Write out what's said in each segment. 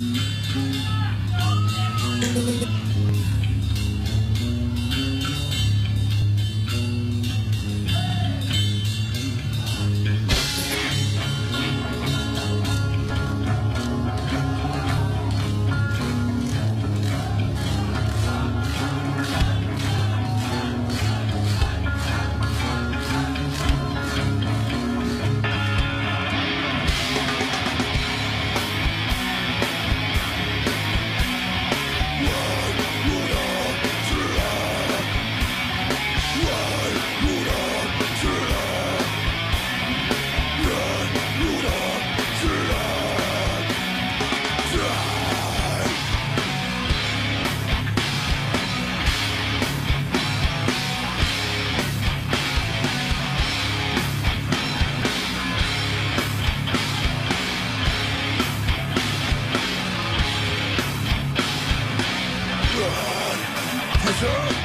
You. Sir.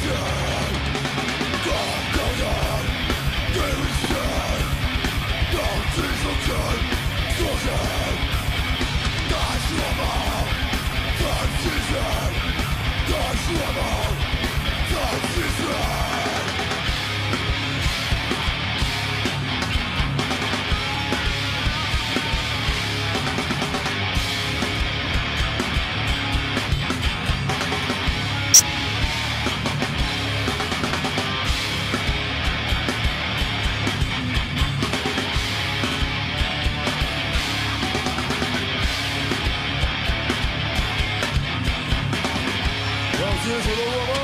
Yeah! There's a little